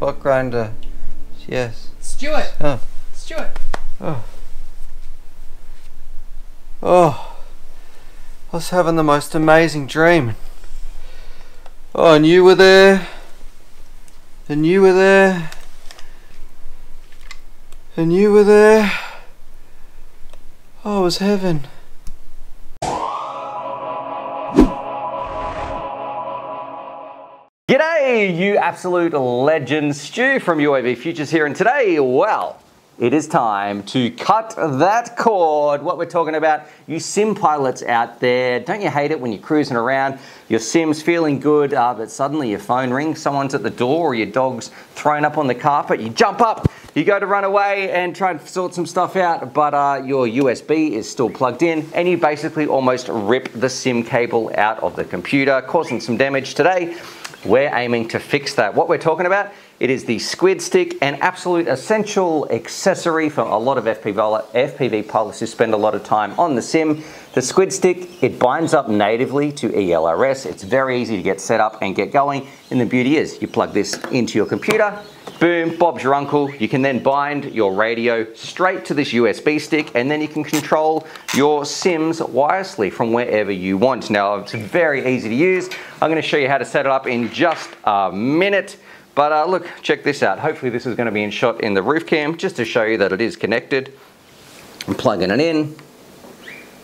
milk grinder. Yes. Stuart. Oh. Stuart. Oh. Oh. I was having the most amazing dream. Oh, and you were there. And you were there. And you were there. Oh, it was heaven. G'day, you absolute legend. Stu from UAV Futures here, and today, well, it is time to cut that cord. What we're talking about, you sim pilots out there, don't you hate it when you're cruising around, your sim's feeling good, uh, but suddenly your phone rings, someone's at the door, or your dog's thrown up on the carpet, you jump up, you go to run away and try and sort some stuff out, but uh, your USB is still plugged in, and you basically almost rip the SIM cable out of the computer, causing some damage today. We're aiming to fix that. What we're talking about, it is the Squid Stick, an absolute essential accessory for a lot of FPV, FPV pilots who spend a lot of time on the sim. The Squid Stick, it binds up natively to ELRS. It's very easy to get set up and get going. And the beauty is, you plug this into your computer, boom, Bob's your uncle. You can then bind your radio straight to this USB stick and then you can control your sims wirelessly from wherever you want. Now, it's very easy to use. I'm gonna show you how to set it up in just a minute. But uh, look, check this out. Hopefully this is gonna be in shot in the roof cam just to show you that it is connected. I'm plugging it in.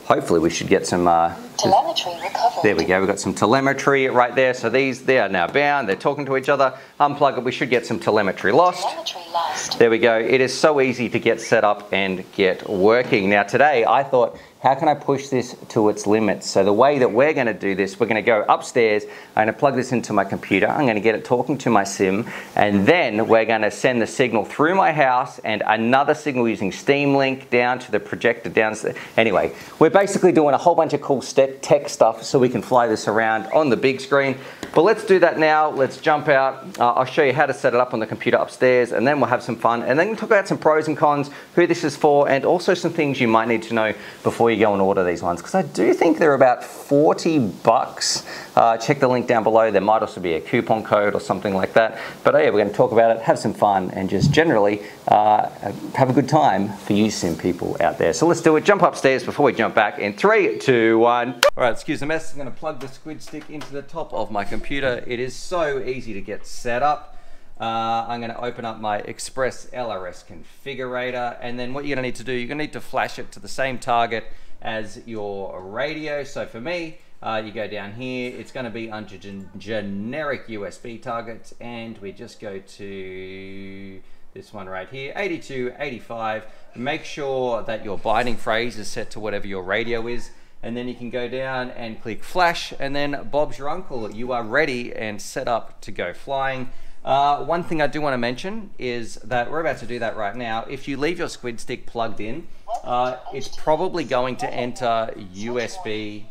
Hopefully we should get some uh, Telemetry recovered. there we go, we've got some telemetry right there. So these, they are now bound, they're talking to each other. Unplug it, we should get some telemetry lost. Telemetry lost. There we go. It is so easy to get set up and get working. Now today I thought, how can I push this to its limits? So the way that we're going to do this, we're going to go upstairs. I'm going to plug this into my computer. I'm going to get it talking to my sim, and then we're going to send the signal through my house and another signal using Steam Link down to the projector downstairs. Anyway, we're basically doing a whole bunch of cool tech stuff so we can fly this around on the big screen. But let's do that now. Let's jump out. Uh, I'll show you how to set it up on the computer upstairs, and then we'll have some fun. And then we'll talk about some pros and cons, who this is for, and also some things you might need to know before you go and order these ones. Because I do think they're about 40 bucks. Uh, check the link down below. There might also be a coupon code or something like that. But oh yeah, we're going to talk about it, have some fun, and just generally uh, have a good time for you sim people out there. So let's do it. Jump upstairs before we jump back in three, two, one. All right, excuse the mess. I'm going to plug the squid stick into the top of my computer. It is so easy to get set up. Uh, I'm going to open up my Express LRS configurator, and then what you're going to need to do, you're going to need to flash it to the same target as your radio. So for me, uh, you go down here, it's going to be under gen- generic USB targets, and we just go to this one right here 82 85 make sure that your binding phrase is set to whatever your radio is and then you can go down and click flash and then bob's your uncle you are ready and set up to go flying uh, one thing i do want to mention is that we're about to do that right now if you leave your squid stick plugged in uh, it's probably going to enter usb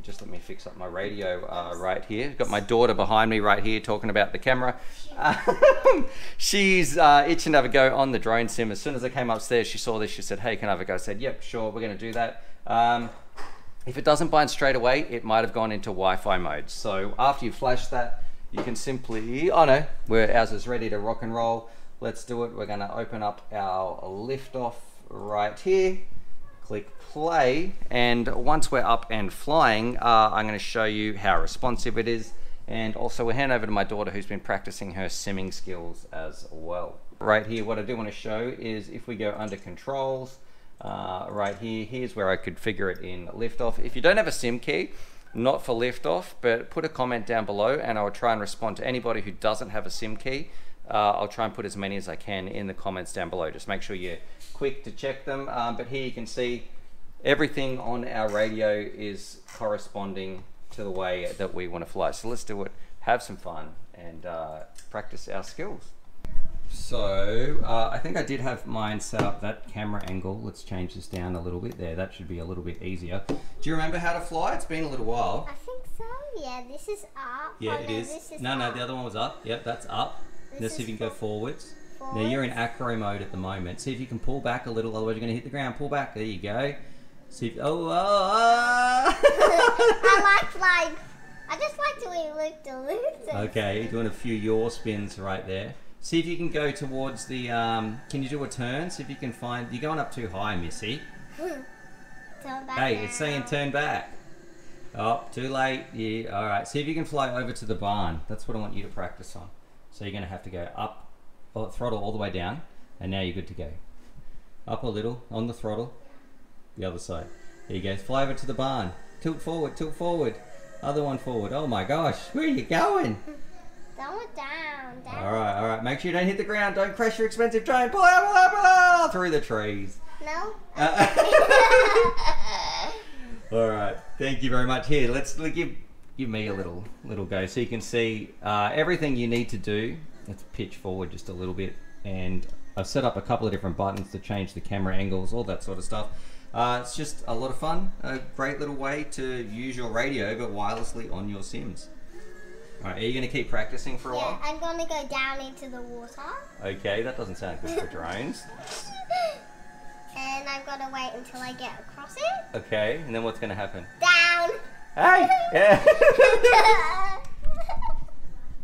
just let me fix up my radio uh, right here. Got my daughter behind me right here talking about the camera. She's uh, itching to have a go on the drone sim. As soon as I came upstairs, she saw this. She said, "Hey, can I have a go?" I said, "Yep, sure. We're going to do that." Um, if it doesn't bind straight away, it might have gone into Wi-Fi mode. So after you flash that, you can simply, oh no, we're, ours is ready to rock and roll. Let's do it. We're going to open up our liftoff right here click play and once we're up and flying uh, I'm going to show you how responsive it is and also we'll hand over to my daughter who's been practicing her simming skills as well. Right here what I do want to show is if we go under controls uh, right here here's where I could figure it in liftoff. If you don't have a sim key not for liftoff but put a comment down below and I'll try and respond to anybody who doesn't have a sim key uh, I'll try and put as many as I can in the comments down below. Just make sure you're quick to check them. Um, but here you can see everything on our radio is corresponding to the way that we want to fly. So let's do it, have some fun, and uh, practice our skills. So uh, I think I did have mine set up that camera angle. Let's change this down a little bit there. That should be a little bit easier. Do you remember how to fly? It's been a little while. I think so. Yeah, this is up. Yeah, Oh, it no, is. This is No, no, up. the other one was up. Yep, that's up. This Let's see if you can go for- forwards. Now you're in acro mode at the moment. See if you can pull back a little, otherwise you're going to hit the ground. Pull back. There you go. See if, oh, oh, oh. I like like. I just like doing loop the loop. Okay, doing a few yaw spins right there. See if you can go towards the. Um, can you do a turn? See if you can find. You're going up too high, Missy. Turn back Hey, now. it's saying turn back. Oh, too late. Yeah. All right. See if you can fly over to the barn. That's what I want you to practice on. So you're going to have to go up, oh, throttle all the way down, and now you're good to go. Up a little on the throttle. The other side. There you go. Fly over to the barn. Tilt forward. Tilt forward. Other one forward. Oh my gosh. Where are you going? Down, down, down. All right. All right. Make sure you don't hit the ground. Don't crash your expensive train. Pull out. Pull out. Pull out. Through the trees. No. Uh, All right, thank you very much. Here, let's give give me a little little go so you can see uh, everything you need to do. Let's pitch forward just a little bit, and I've set up a couple of different buttons to change the camera angles, all that sort of stuff. Uh, it's just a lot of fun, a great little way to use your radio but wirelessly on your Sims. All right, are you going to keep practicing for a Yeah, while? I'm gonna go down into the water, Okay, that doesn't sound good for drones. and I'm gonna wait until I get across it. Okay, and then what's going to happen? Down. Hey!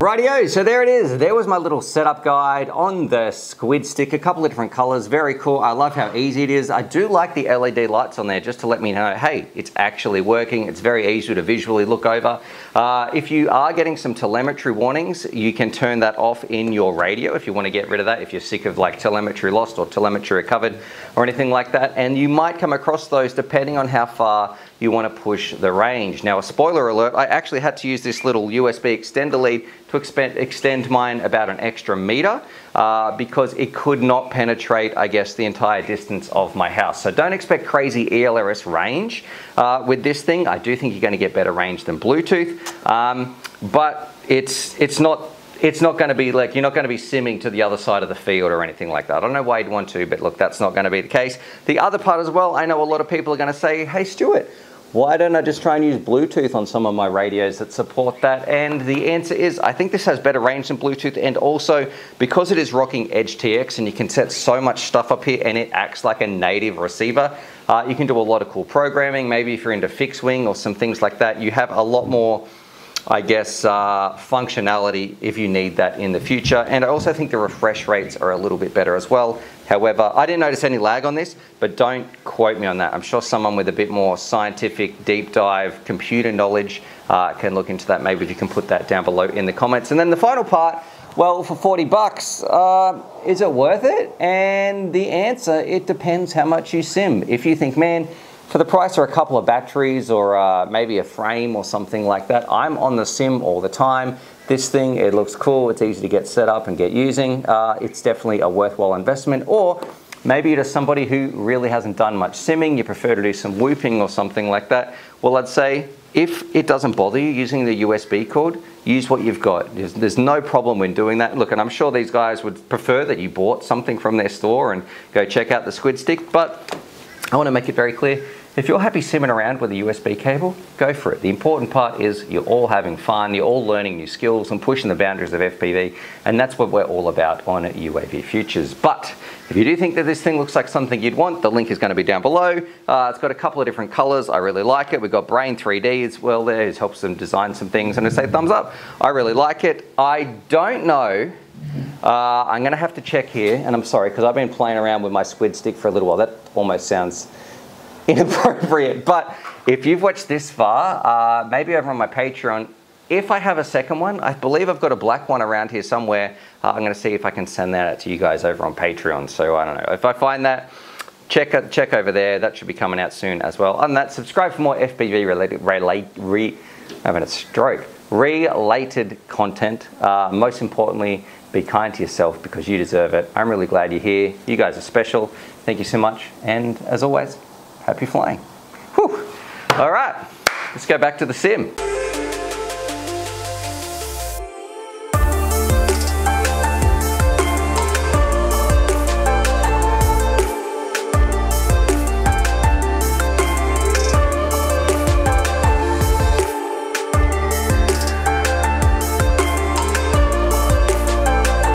Rightio, so there it is. There was my little setup guide on the squid stick. A couple of different colors, very cool. I love how easy it is. I do like the LED lights on there just to let me know, hey, it's actually working. It's very easy to visually look over. Uh, if you are getting some telemetry warnings, you can turn that off in your radio if you want to get rid of that, if you're sick of like telemetry lost or telemetry recovered or anything like that. And you might come across those depending on how far you want to push the range. Now, a spoiler alert, I actually had to use this little USB extender lead to expen- extend mine about an extra meter uh, because it could not penetrate, I guess, the entire distance of my house. So don't expect crazy ELRS range uh, with this thing. I do think you're going to get better range than Bluetooth, um, but it's it's not it's not going to be like you're not going to be simming to the other side of the field or anything like that. I don't know why you'd want to, but look, that's not going to be the case. The other part as well, I know a lot of people are going to say, "Hey, Stuart." Why don't I just try and use Bluetooth on some of my radios that support that? And the answer is I think this has better range than Bluetooth, and also because it is rocking Edge TX and you can set so much stuff up here and it acts like a native receiver, uh, you can do a lot of cool programming. Maybe if you're into fixed wing or some things like that, you have a lot more. I guess, uh, functionality if you need that in the future. And I also think the refresh rates are a little bit better as well. However, I didn't notice any lag on this, but don't quote me on that. I'm sure someone with a bit more scientific, deep dive computer knowledge uh, can look into that. Maybe if you can put that down below in the comments. And then the final part, well, for 40 bucks, uh, is it worth it? And the answer, it depends how much you sim. If you think, man, for the price of a couple of batteries or uh, maybe a frame or something like that, I'm on the sim all the time. This thing, it looks cool, it's easy to get set up and get using. Uh, it's definitely a worthwhile investment. Or maybe you're somebody who really hasn't done much simming, you prefer to do some whooping or something like that. Well, I'd say if it doesn't bother you using the USB cord, use what you've got. There's, there's no problem when doing that. Look, and I'm sure these guys would prefer that you bought something from their store and go check out the squid stick, but I want to make it very clear. If you're happy simming around with a USB cable, go for it. The important part is you're all having fun, you're all learning new skills and pushing the boundaries of FPV, and that's what we're all about on UAV Futures. But if you do think that this thing looks like something you'd want, the link is going to be down below. Uh, it's got a couple of different colors. I really like it. We've got Brain 3D as well there. It helps them design some things, and I say thumbs up. I really like it. I don't know uh, I'm going to have to check here, and I'm sorry because I've been playing around with my squid stick for a little while. That almost sounds inappropriate. But if you've watched this far, uh, maybe over on my Patreon, if I have a second one, I believe I've got a black one around here somewhere. Uh, I'm going to see if I can send that out to you guys over on Patreon. So I don't know. If I find that, check check over there. That should be coming out soon as well. Than that, subscribe for more FPV related, relate, re, having a stroke, related content. Uh, most importantly, be kind to yourself because you deserve it. I'm really glad you're here. You guys are special. Thank you so much. And as always, happy flying. Whew. All right, let's go back to the sim.